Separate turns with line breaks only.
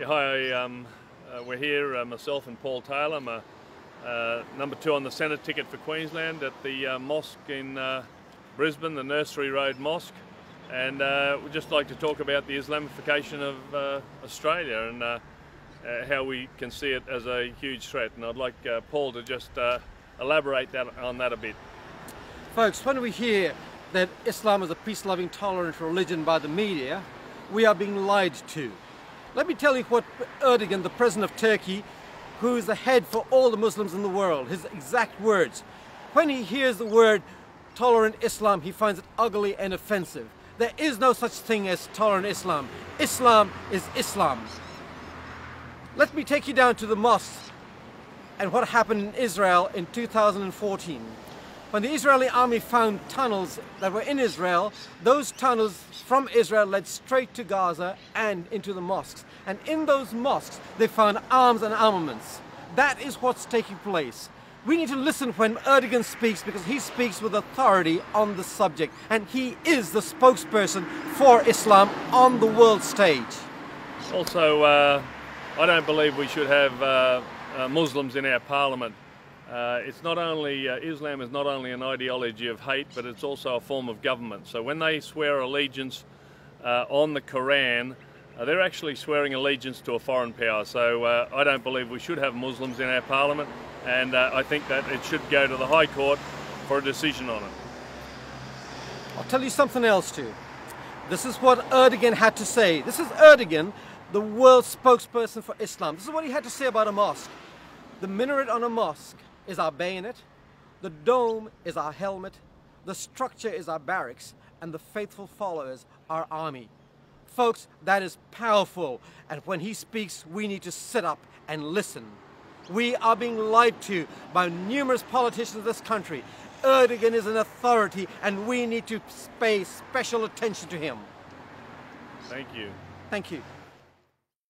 Yeah, hi, um, uh, we're here, uh, myself and Paul Taylor. I'm uh, number two on the Senate ticket for Queensland at the uh, mosque in uh, Brisbane, the Nursery Road Mosque. And uh, we'd just like to talk about the Islamification of Australia and how we can see it as a huge threat. And I'd like Paul to just elaborate that, on that a bit.
Folks, when we hear that Islam is a peace-loving, tolerant religion by the media, we are being lied to. Let me tell you what Erdogan, the president of Turkey, who is the head for all the Muslims in the world, his exact words. When he hears the word tolerant Islam, he finds it ugly and offensive. There is no such thing as tolerant Islam. Islam is Islam. Let me take you down to the mosque and what happened in Israel in 2014. When the Israeli army found tunnels that were in Israel, those tunnels from Israel led straight to Gaza and into the mosques. And in those mosques, they found arms and armaments. That is what's taking place. We need to listen when Erdogan speaks because he speaks with authority on the subject. And he is the spokesperson for Islam on the world stage.
Also, uh, I don't believe we should have uh, uh, Muslims in our parliament. Uh, it's not only, uh, Islam is not only an ideology of hate, but it's also a form of government. So when they swear allegiance uh, on the Quran, uh, they're actually swearing allegiance to a foreign power. So uh, I don't believe we should have Muslims in our parliament, and uh, I think that it should go to the High Court for a decision on it.
I'll tell you something else too. This is what Erdogan had to say. This is Erdogan, the world spokesperson for Islam. This is what he had to say about a mosque. The minaret on a mosque is our bayonet, the dome is our helmet, the structure is our barracks, and the faithful followers our army. Folks, that is powerful, and when he speaks, we need to sit up and listen. We are being lied to by numerous politicians of this country. Erdogan is an authority, and we need to pay special attention to him.
Thank you.
Thank you.